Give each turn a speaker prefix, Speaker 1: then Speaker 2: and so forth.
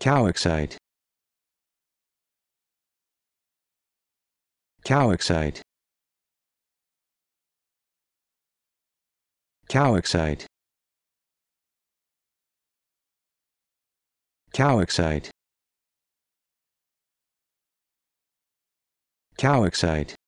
Speaker 1: Cowexide. Cowexide. Cowexide. Cowexide. Cowexide.